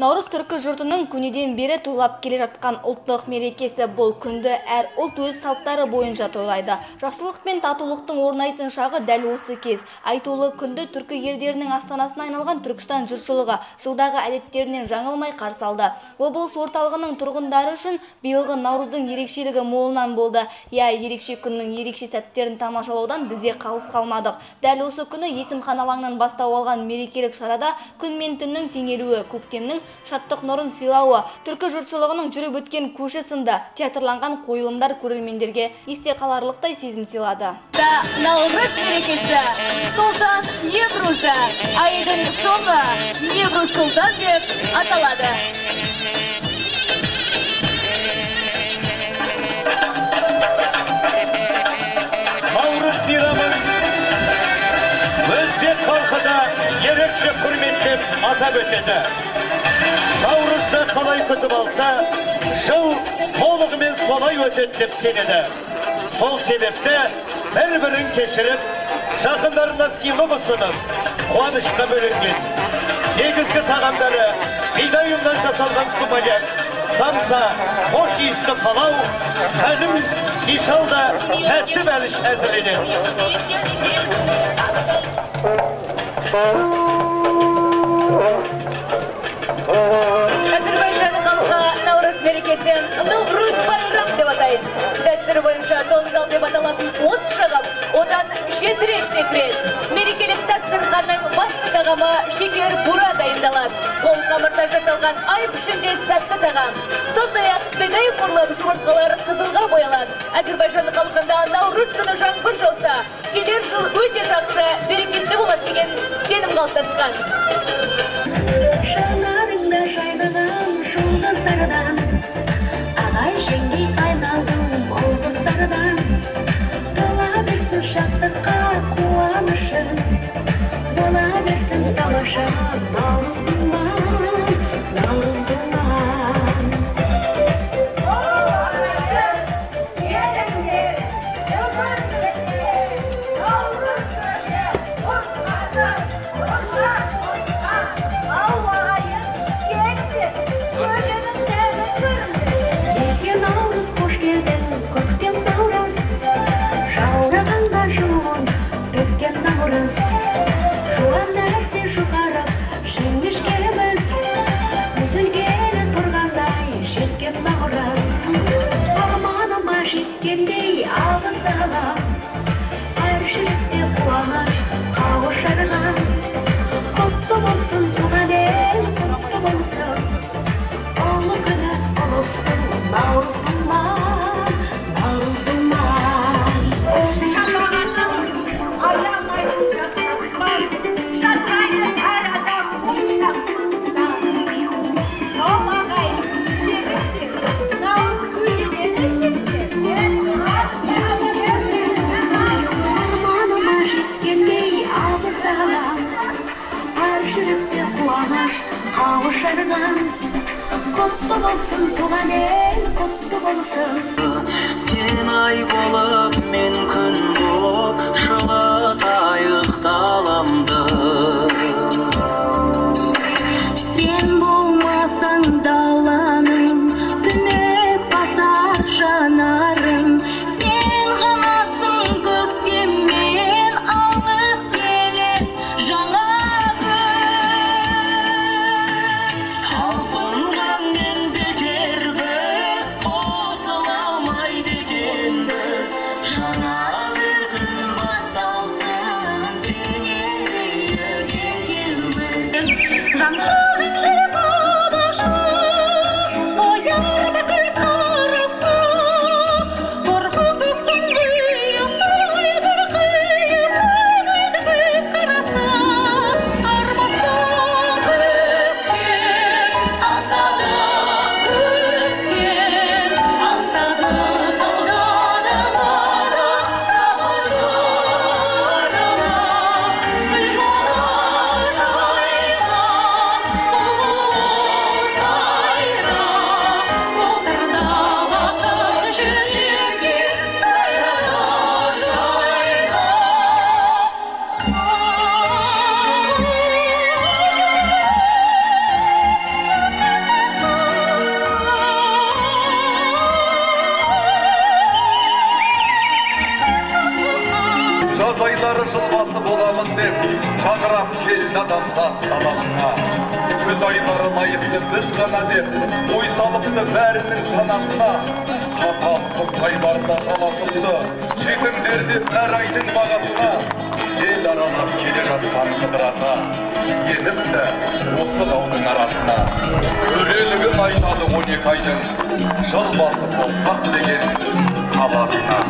наурыз түркі жұртының көнеден бері тойлап келе жатқан ұлттық мерекесі бұл күнді әр ұлт өз салттары бойынша тойлайды. Жақсылық пен татулықтың орнайтын шағы дәл осы кез. Айтулы күнді түркі елдерінің астанасына айналған түркістан жұртшылығы жылдағы әдеттерінен жаңылмай қарсы алды. Облыс орталығының тұрғындары үшін биылғы наурыздың ерекшелігі молынан болды. Иә ерекше күннің ерекше сәттерін тамашалаудан бізде қалыс қалмадық. Дәл осы күні есімхан алаңынан бастау алған мерекелік шарада күн мен түннің теңелуі көктемнің шаттық нұрын сыйлауы түркі жұртшылығының жүріп өткен көші сынды театрланған қойылымдар көрермендерге есте қаларлықтай сезім сыйлады. Наурыз мерекесі сұлтан невруза айдың соңы невруз сұлтан деп аталады. Наурыз мейрамын өзбек халқы да ерекше құрметтеп атап өтеді. наурызды қалай күтіп алса жыл толығымен солай өтеді деп сенеді сол себепті бір бірін кешіріп жақындарына сыйлық ұсынып қуанышқа бөленген негізгі тағамдары бидай ұннан жасалған сумаляк самса хош иісті палау хәлім ишал да тәтті бәліш әзірленеді мерекесін наурыз байрам деп атайды дәстүр бойынша тонгал деп аталатын от шығып одан жетірек секіреді мерекелік дастарханның басты тағамы шекер бура дайындалады. Ол қамырдан жасалған ай пішіндес тәтті тағам. Сондай ақ бидай құрлы жұмыртқалар қызылға боялады. Әзірбайжан халқында наурыз күні жаңбыр жауса келер жыл өте жақсы берекетті болады деген сенім қалыптасқан. Жанарыңда жайнаған жұлдыздардан аралап келе жатқан қыдыр ата еніпті осы таудың арасына төрелігін айтады он екі айдың жыл басы болсақ деген қаласына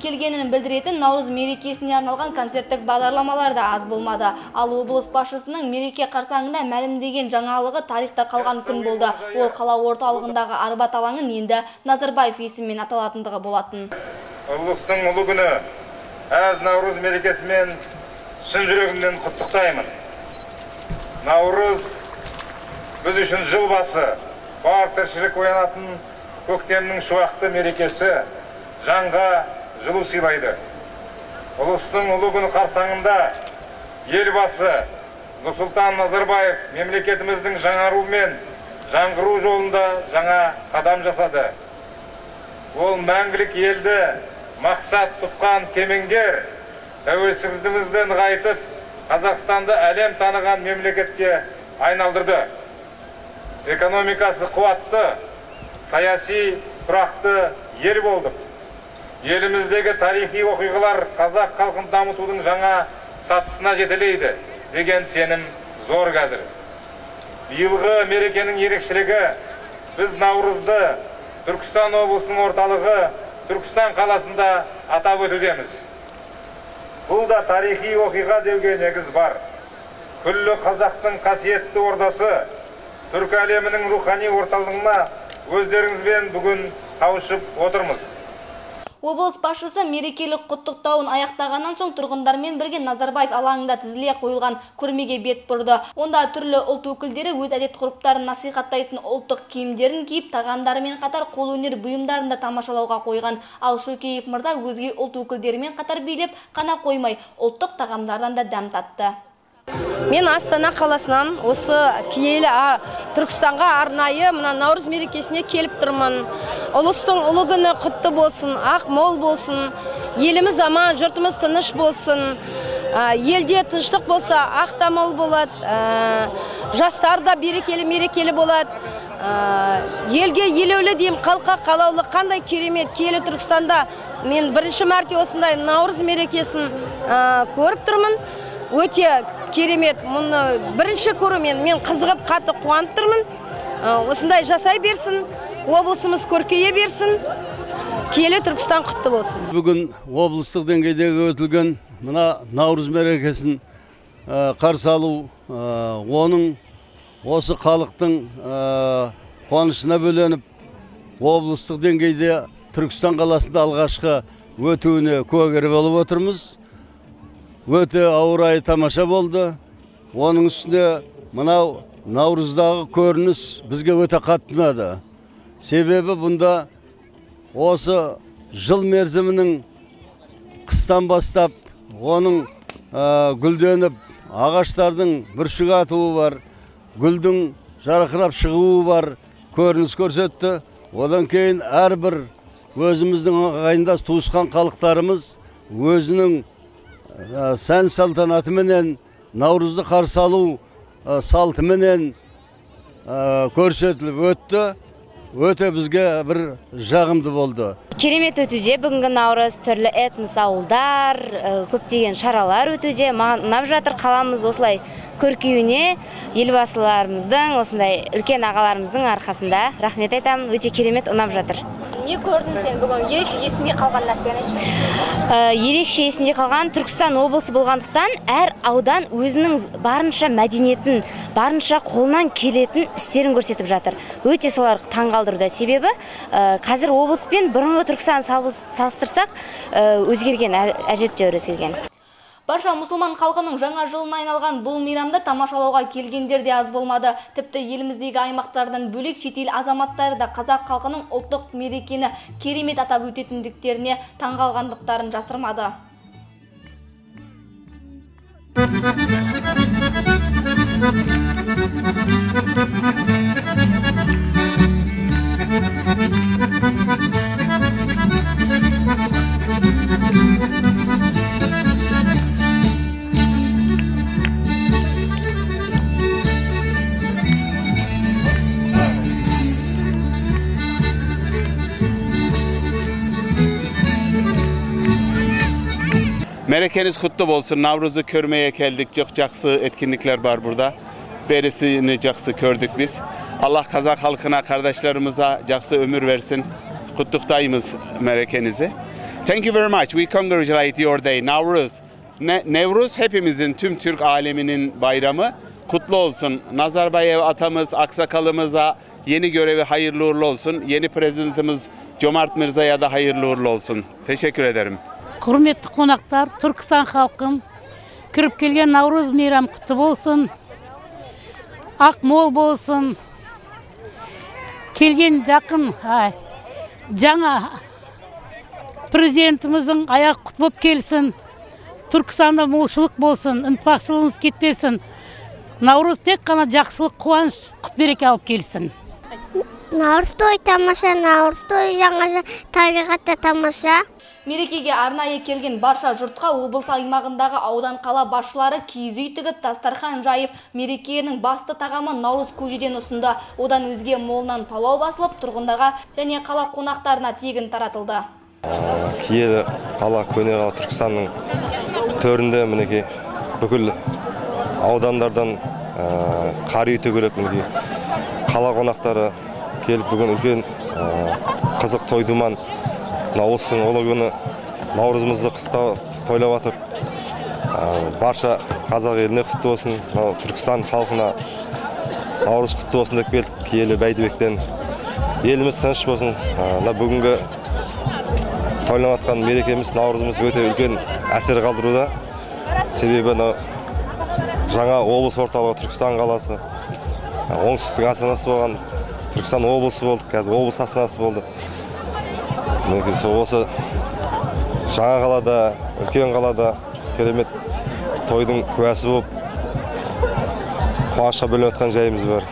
келгенін білдіретін наурыз мерекесіне арналған концерттік бағдарламалар да аз болмады. Ал облыс басшысының мереке қарсаңында мәлімдеген жаңалығы тарихта қалған күн болды. Ол қала орталығындағы арбат алаңын енді назарбаев есімімен аталатындығы болатын. Ұлыстың ұлы күні. Әз наурыз мерекесімен шын жүрегімнен құттықтаймын. Наурыз біз үшін жыл басы. Бар тіршілік оянатын көктемнің шуақты мерекесі. Жанға жылу сыйлайды. Ұлыстың ұлы күні қарсаңында елбасы нұрсұлтан назарбаев мемлекетіміздің жаңару мен жаңғыру жолында жаңа қадам жасады. Ол мәңгілік елді мақсат тұтқан кемеңгер тәуелсіздігімізді нығайтып қазақстанды әлем таныған мемлекетке айналдырды. Экономикасы қуатты саяси тұрақты ел болдық. Еліміздегі тарихи оқиғалар қазақ халқын дамытудың жаңа сатысына жетелейді деген сенім зор қазір. Биылғы мерекенің ерекшелігі біз наурызды түркістан облысының орталығы түркістан қаласында атап өтудеміз. Бұл да тарихи оқиға деуге негіз бар. Күллі қазақтың қасиетті ордасы түркі әлемінің рухани орталығына өздеріңізбен бүгін қауышып отырмыз. Облыс басшысы мерекелік құттықтауын аяқтағаннан соң тұрғындармен бірге назарбаев алаңында тізіле қойылған көрмеге бет бұрды. Онда түрлі ұлт өкілдері өз әдет ғұрыптарын насихаттайтын ұлттық киімдерін киіп тағамдарымен қатар қолөнер бұйымдарын да тамашалауға қойған. Ал шөкеев мырза өзге ұлт өкілдерімен қатар билеп қана қоймай ұлттық тағамдардан да дәм татты. Мен астана қаласынан осы киелі түркістанға арнайы мына наурыз мерекесіне келіп тұрмын. Ұлыстың ұлы күні құтты болсын ақ мол болсын еліміз аман жұртымыз тыныш болсын. Елде тыныштық болса ақ та мол болады жастар да берекелі мерекелі болады. Елге елеулі деймін қалқа қалаулы қандай керемет киелі түркістанда. Мен бірінші мәрте осындай наурыз мерекесін көріп тұрмын. Өте керемет. Мұны бірінші көрумен мен қызығып қатты қуанып тұрмын Ә, осындай жасай берсін облысымыз көркейе берсін киелі түркістан құтты болсын. Бүгін облыстық деңгейдегі өтілген мына наурыз мерекесін ә, қарсы алу ә, оның осы халықтың қуанышына бөленіп облыстық деңгейде түркістан қаласында алғашқы өтуіне куәгер болып отырмыз. Өте ауыр айы тамаша болды. Оның үстіне мынау наурыздағы көрініс бізге өте қатты ұнады. Себебі бұнда осы жыл мерзімінің қыстан бастап оның ә, гүлденіп ағаштардың бүршік атуы бар гүлдің жарқырап шығуы бар көрініс көрсетті. Одан кейін әрбір өзіміздің ағайындас туысқан халықтарымыз өзінің сән салтанатыменен наурызды қарсы алу ә, салтыменен ә, көрсетіліп өтті. Өте бізге бір жағымды болды. Керемет өтуде бүгінгі наурыз түрлі этнос ауылдар көптеген шаралар өтуде. Маған ұнап жатыр қаламыз осылай көркеюіне. Елбасыларымыздың осындай үлкен ағаларымыздың арқасында рахмет айтамын. Өте керемет ұнап жатыр. Не көрдің сен бүгін? Ерекше есіңде қалған нәрсені айтшы Ә, ерекше есімде қалған түркістан облысы болғандықтан әр аудан өзінің барынша мәдениетін барынша қолынан келетін істерін көрсетіп жатыр. Өте солар таңғалдырды себебі ә, қазір облыс пен бұрынғы түркістан салыстырсақ ә, өзгерген әжептәуір өзгерген. Барша мұсылман халқының жаңа жылына айналған бұл мейрамды тамашалауға келгендер де аз болмады. Тіпті еліміздегі аймақтардан бөлек шетел азаматтары да қазақ халқының ұлттық мерекені керемет атап өтетіндіктеріне таңғалғандықтарын жасырмады. Merekeniz kutlu olsun. Navruz'u körmeye geldik. Çok jaksı etkinlikler var burada. Berisini jaksı kördük biz. Allah Kazak halkına, kardeşlerimize jaksı ömür versin. Kutluktayımız merekenizi. Thank you very much. We congratulate your day. Navruz. Ne, Nevruz hepimizin, tüm Türk aleminin bayramı. Kutlu olsun. Nazarbayev atamız, aksakalımıza yeni görevi hayırlı uğurlu olsun. Yeni prezidentimiz Cömert Mirza'ya da hayırlı uğurlu olsun. Teşekkür ederim. Құрметті қонақтар түркістан халқын кіріп келген наурыз мейрам құтты болсын ақ мол болсын. Келген жақын жаңа президентіміздің аяғы құт болып келсін. Түркістанда молшылық болсын ынтымақшылығымыз кетпесін наурыз тек қана жақсылық қуаныш құт береке алып келсін. Наурыз той тамаша наурыз той жаңаша табиғатта тамаша. Мерекеге арнайы келген барша жұртқа облыс аймағындағы аудан қала басшылары киіз үй тігіп, дастархан жайып, мерекенің басты тағамы наурыз көжеден ұсынды. Одан өзге молынан палау басылып, тұрғындарға және қала қонақтарына тегін таратылды. киелі қала көне қала түркістанның төрінде мінекей бүкіл аудандардан қар үй төгіліп мінекей қала қонақтары келіп бүгін үлкен қызық той наурыздың ұлы күні наурызымызды құттықтап тойлап жатыр ә, барша қазақ еліне құтты болсын. Түркістан халқына наурыз құтты болсын деп келдік киелі бәйдібектен. Еліміз тыныш болсын. Мына бүгінгі тойланып жатқан мерекеміз наурызымыз өте үлкен әсер қалдыруда. Себебі мынау жаңа облыс орталығы түркістан қаласы оңтүстіктің астанасы болған түркістан облысы болды қазір облыс астанасы болды. Мінекей осы жаңа қалада үлкен қалада керемет тойдың куәсі болып қуанышқа бөленіп жатқан жайымыз бар.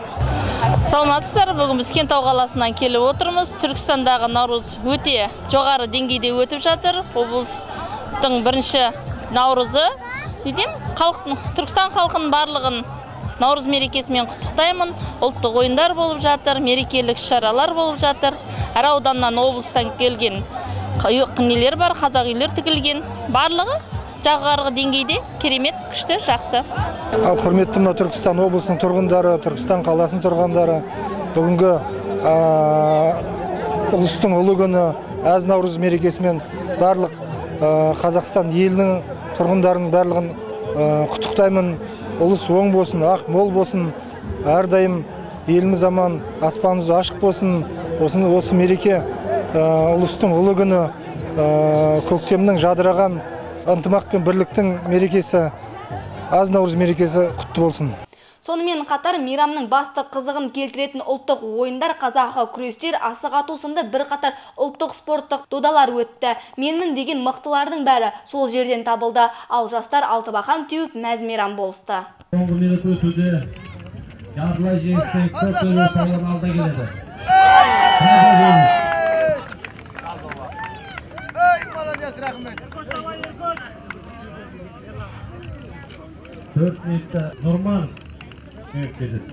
Саламатсыздар. Бүгін біз кентау қаласынан келіп отырмыз. Түркістандағы наурыз өте жоғары деңгейде өтіп жатыр. Облыстың бірінші наурызы. Не халықтың түркістан халқының барлығын наурыз мерекесімен құттықтаймын. Ұлттық ойындар болып жатыр мерекелік іс шаралар болып жатыр. Әр ауданнан облыстан келген нелер бар қазақ үйлер тігілген. Барлығы жоғарғы деңгейде керемет күшті жақсы. Ал құрметті мына түркістан облысының тұрғындары түркістан қаласының тұрғындары бүгінгі ұлыстың ұлы күні әз наурыз мерекесімен барлық қазақстан елінің тұрғындарының барлығын құттықтаймын. Ұлыс оң болсын ақ мол болсын. Әрдайым еліміз аман аспанымыз ашық болсын. Осы, осы мереке а, ұлыстың ұлы күні а, көктемнің жадыраған ынтымақ пен бірліктің мерекесі аз наурыз мерекесі құтты болсын. Сонымен қатар мейрамның басты қызығын келтіретін ұлттық ойындар қазақы күрестер, асық ату сынды бір қатар ұлттық спорттық додалар өтті. Менмін деген мықтылардың бәрі сол жерден табылды, ал жастар алтыбақан теуіп мәз мейрам болысты. соңғы минут өтуде. Жартылай жеңістен көп өлі сайын алда келеді. төрт минутта нұрман жеңіске жетті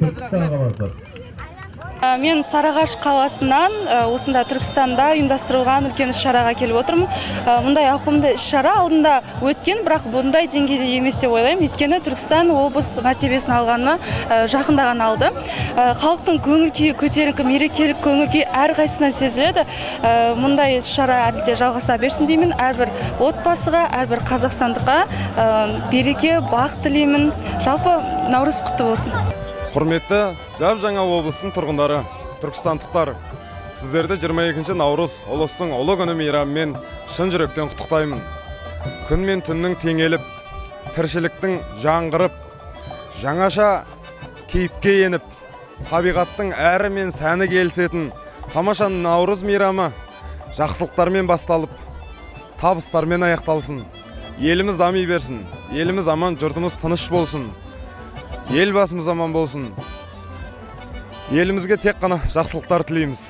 түркістан қаласы Ә, Мен Сарағаш қаласынан ә, осында Түркістанда ұйымдастырылған үлкен іс-шараға келіп отырмын. Ә, Мұндай ауқымды іс-шара алдында өткен, бірақ бұндай деңгейде емес деп ойлаймын. Өйткені Түркістан облыс мәртебесін алғаны жақында ғана алды. Халықтың көңіл-күйі көтеріңкі, мерекелік көңіл-күй әрқайсысынан сезіледі. Мұндай іс-шара әлі де жалғаса берсін деймін. Әрбір отбасыға, әрбір қазақстандыққа береке, бақ тілеймін. Жалпы наурыз құтты болсын. Құрметті жап жаңа облыстың тұрғындары түркістандықтар сіздерді 22 наурыз ұлыстың ұлы күні мейрамымен шын жүректен құттықтаймын. Күн мен түннің теңеліп тіршіліктің жаңғырып жаңаша кейіпке еніп табиғаттың әрі мен сәні келісетін тамаша наурыз мейрамы жақсылықтармен басталып табыстармен аяқталсын. Еліміз дами берсін еліміз аман жұртымыз тыныш болсын. Елбасымыз аман болсын елімізге тек қана жақсылықтар тілейміз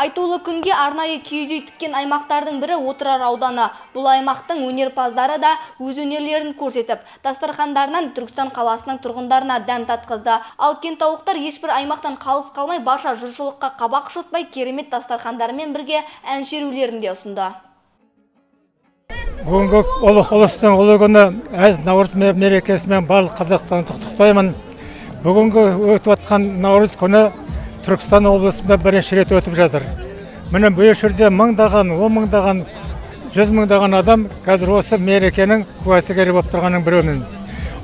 Айтулы күнге арнайы киіз үй тіккен аймақтардың бірі Отырар ауданы. Бұл аймақтың өнерпаздары да өз өнерлерін көрсетіп, дастархандарынан Түркістан қаласының тұрғындарына дәм татқызды. Ал кентаулықтар ешбір аймақтан қалыс қалмай барша жұртшылыққа қабақ шытпай керемет дастархандарымен бірге ән шерулерін де ұсынды. Бүгінгі ұлы ұлыстың ұлы күні әз наурыз ме- мерекесімен барлық қазақстанды құттықтаймын. Бүгінгі өтіп жатқан наурыз күні түркістан облысында бірінші рет өтіп жатыр. Міне бұл жерде мыңдаған он мыңдаған жүз мыңдаған адам қазір осы мерекенің куәсігері болып тұрғанның біреумін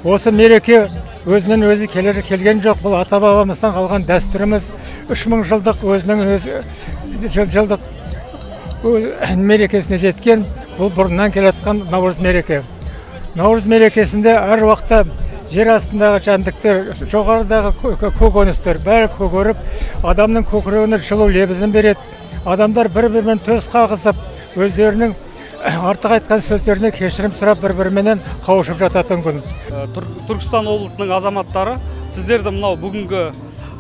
осы мереке өзінен өзі келер келген жоқ. Бұл ата бабамыздан қалған дәстүріміз үш мың жылдық өзінің өзі жыл- жылдық мерекесіне жеткен бұл бұрыннан келатқан наурыз мереке наурыз мерекесінде әр уақытта жер астындағы жәндіктер жоғарыдағы кө- кө- көкөністер бәрі көгеріп адамның көкірегіне жылу лебізін береді адамдар бір бірімен төс қағысып өздерінің артық айтқан сөздеріне кешірім сұрап бір біріменен қауышып жататын күн Түр- түркістан облысының азаматтары сіздерді мынау бүгінгі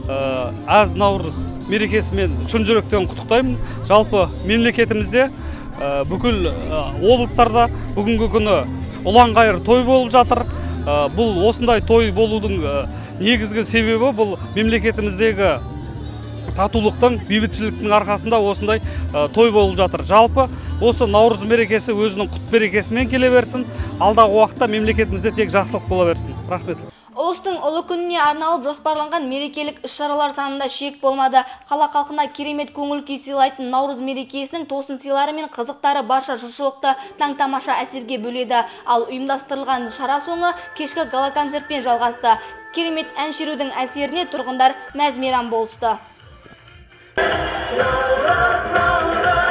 ә, әз наурыз мерекесімен шын жүректен құттықтаймын. Жалпы мемлекетімізде ә, бүкіл ә, облыстарда бүгінгі күні ұлан-ғайыр той болып жатыр. Бұл осындай той болудың негізгі себебі бұл мемлекетіміздегі татулықтың бейбітшіліктің арқасында осындай той болып жатыр. Жалпы осы наурыз мерекесі өзінің құт берекесімен келе берсін. Алдағы уақытта мемлекетімізде тек жақсылық бола берсін. Рахмет. Ұлыстың ұлы күніне арналып жоспарланған мерекелік іс-шаралар санында шек болмады. Қала халқына керемет көңіл күй сыйлайтын Наурыз мерекесінің тосын сыйлары мен қызықтары барша жұртшылықты таң-тамаша әсерге бөледі. Ал ұйымдастырылған шара соңы кешкі гала концертпен жалғасты. Керемет ән шерудің әсеріне тұрғындар мәз-мейрам болысты. Наурыз